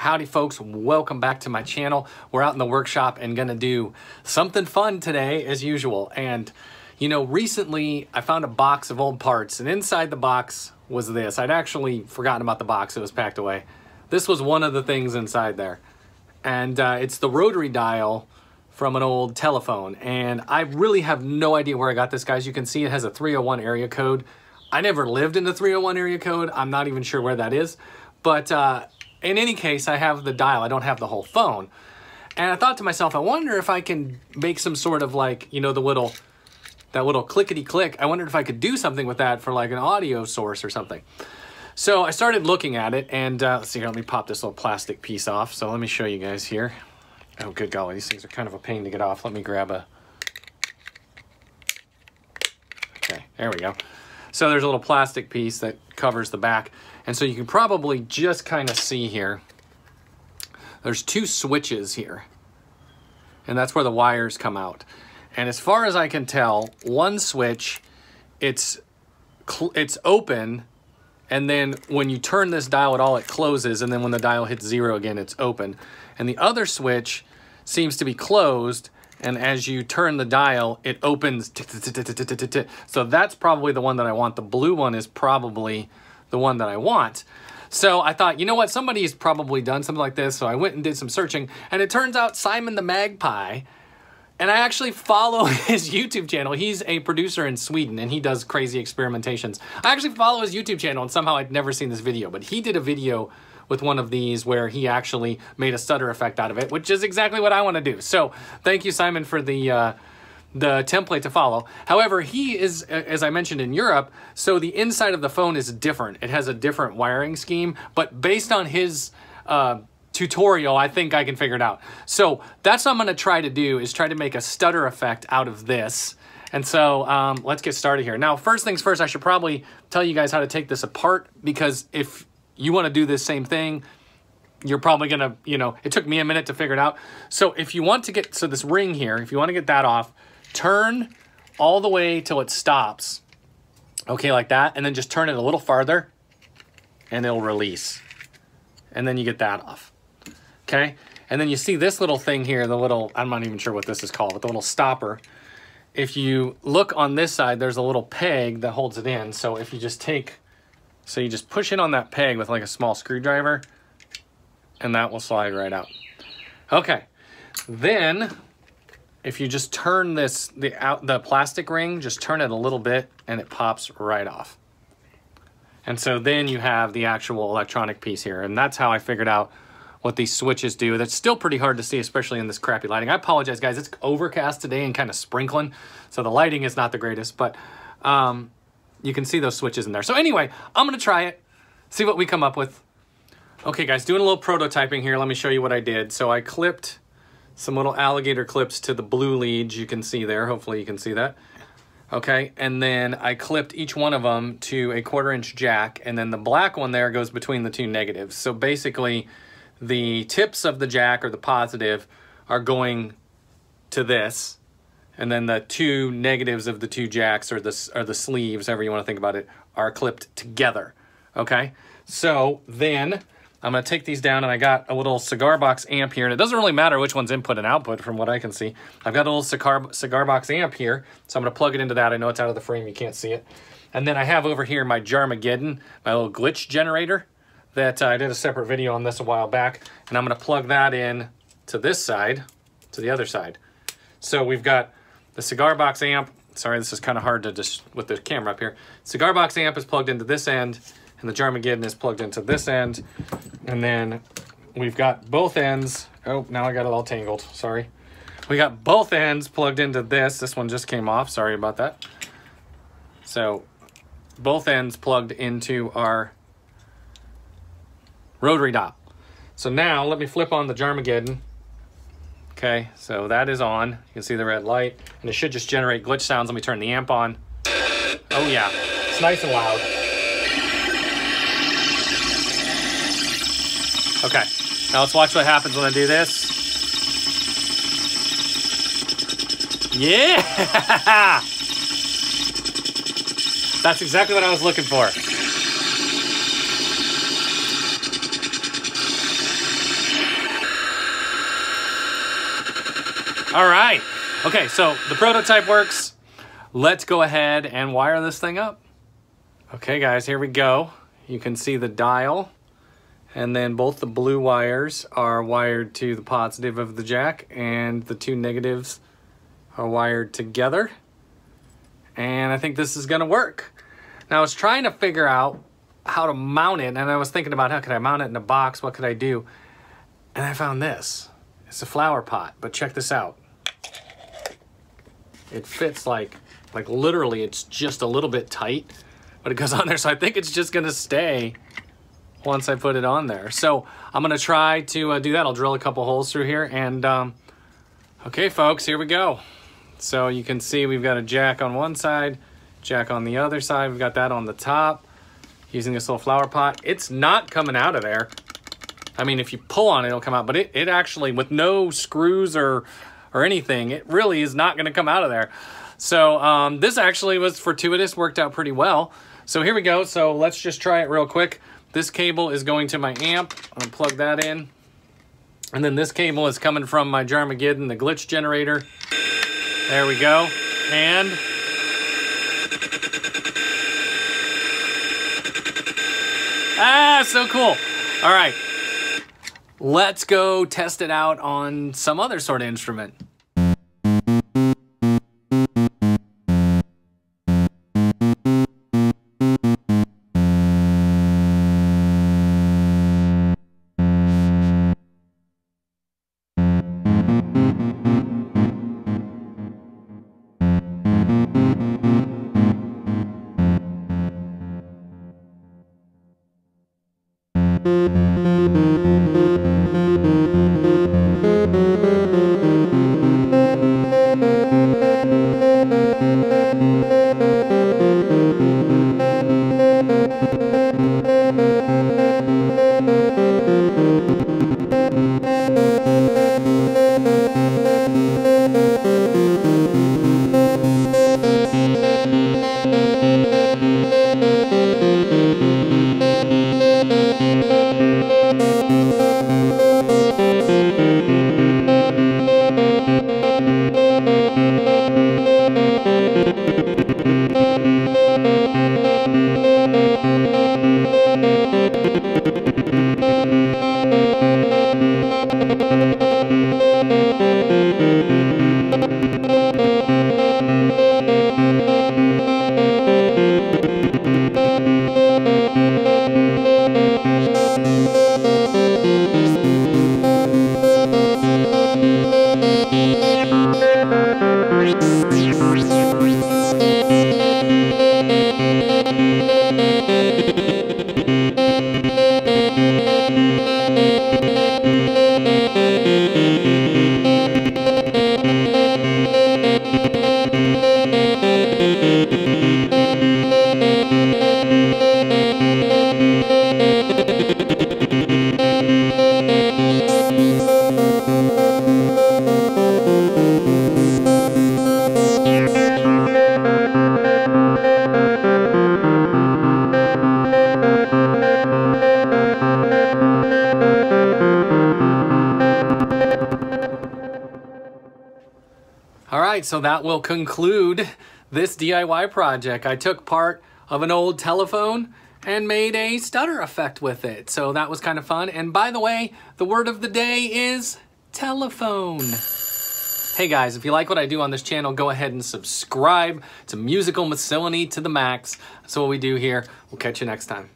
Howdy folks, welcome back to my channel. We're out in the workshop and gonna do something fun today as usual. And you know, recently I found a box of old parts and inside the box was this. I'd actually forgotten about the box, it was packed away. This was one of the things inside there. And uh, it's the rotary dial from an old telephone. And I really have no idea where I got this, guys. You can see it has a 301 area code. I never lived in the 301 area code. I'm not even sure where that is. But uh, in any case, I have the dial. I don't have the whole phone. And I thought to myself, I wonder if I can make some sort of like, you know, the little, that little clickety click. I wondered if I could do something with that for like an audio source or something. So I started looking at it and uh, let's see here, let me pop this little plastic piece off. So let me show you guys here. Oh, good golly, these things are kind of a pain to get off. Let me grab a, okay, there we go. So there's a little plastic piece that covers the back. And so you can probably just kind of see here, there's two switches here. And that's where the wires come out. And as far as I can tell, one switch, it's it's open, and then when you turn this dial at all, it closes, and then when the dial hits zero again, it's open. And the other switch seems to be closed, and as you turn the dial, it opens. So that's probably the one that I want. The blue one is probably the one that I want. So I thought, you know what, somebody's probably done something like this. So I went and did some searching, and it turns out Simon the Magpie, and I actually follow his YouTube channel. He's a producer in Sweden, and he does crazy experimentations. I actually follow his YouTube channel, and somehow I'd never seen this video, but he did a video with one of these where he actually made a stutter effect out of it, which is exactly what I want to do. So thank you, Simon, for the uh, the template to follow. However, he is, as I mentioned, in Europe, so the inside of the phone is different. It has a different wiring scheme, but based on his uh, tutorial, I think I can figure it out. So that's what I'm gonna try to do is try to make a stutter effect out of this. And so um, let's get started here. Now, first things first, I should probably tell you guys how to take this apart because if you want to do this same thing, you're probably going to, you know, it took me a minute to figure it out. So if you want to get, so this ring here, if you want to get that off, turn all the way till it stops. Okay, like that. And then just turn it a little farther and it'll release. And then you get that off. Okay. And then you see this little thing here, the little, I'm not even sure what this is called, but the little stopper. If you look on this side, there's a little peg that holds it in. So if you just take so you just push in on that peg with like a small screwdriver and that will slide right out. Okay, then if you just turn this, the, out, the plastic ring, just turn it a little bit and it pops right off. And so then you have the actual electronic piece here. And that's how I figured out what these switches do. That's still pretty hard to see, especially in this crappy lighting. I apologize, guys. It's overcast today and kind of sprinkling, so the lighting is not the greatest. But um, you can see those switches in there. So anyway, I'm gonna try it, see what we come up with. Okay guys, doing a little prototyping here. Let me show you what I did. So I clipped some little alligator clips to the blue leads you can see there. Hopefully you can see that. Okay, and then I clipped each one of them to a quarter inch jack, and then the black one there goes between the two negatives. So basically, the tips of the jack or the positive are going to this, and then the two negatives of the two jacks or the, or the sleeves, however you want to think about it, are clipped together. Okay, so then I'm going to take these down and I got a little cigar box amp here. And it doesn't really matter which one's input and output from what I can see. I've got a little cigar, cigar box amp here. So I'm going to plug it into that. I know it's out of the frame. You can't see it. And then I have over here my Jarmageddon, my little glitch generator that uh, I did a separate video on this a while back. And I'm going to plug that in to this side, to the other side. So we've got the cigar box amp, sorry, this is kind of hard to just with the camera up here. Cigar box amp is plugged into this end, and the Jarmageddon is plugged into this end. And then we've got both ends. Oh, now I got it all tangled. Sorry. We got both ends plugged into this. This one just came off. Sorry about that. So both ends plugged into our rotary dial. So now let me flip on the Jarmageddon. Okay, so that is on. You can see the red light, and it should just generate glitch sounds. Let me turn the amp on. Oh yeah, it's nice and loud. Okay, now let's watch what happens when I do this. Yeah! That's exactly what I was looking for. All right. Okay, so the prototype works. Let's go ahead and wire this thing up. Okay, guys, here we go. You can see the dial. And then both the blue wires are wired to the positive of the jack and the two negatives are wired together. And I think this is gonna work. Now I was trying to figure out how to mount it and I was thinking about how could I mount it in a box, what could I do? And I found this. It's a flower pot, but check this out. It fits like, like literally it's just a little bit tight, but it goes on there. So I think it's just gonna stay once I put it on there. So I'm gonna try to uh, do that. I'll drill a couple holes through here and um, okay folks, here we go. So you can see we've got a jack on one side, jack on the other side. We've got that on the top using this little flower pot. It's not coming out of there. I mean, if you pull on it, it'll come out, but it, it actually, with no screws or, or anything, it really is not gonna come out of there. So um, this actually was fortuitous, worked out pretty well. So here we go. So let's just try it real quick. This cable is going to my amp. I'm gonna plug that in. And then this cable is coming from my Jarmageddon, the glitch generator. There we go. And Ah, so cool. All right. Let's go test it out on some other sort of instrument. All right, so that will conclude this DIY project. I took part of an old telephone and made a stutter effect with it. So that was kind of fun. And by the way, the word of the day is telephone. Hey guys, if you like what I do on this channel, go ahead and subscribe to Musical Miscellany to the max. That's what we do here. We'll catch you next time.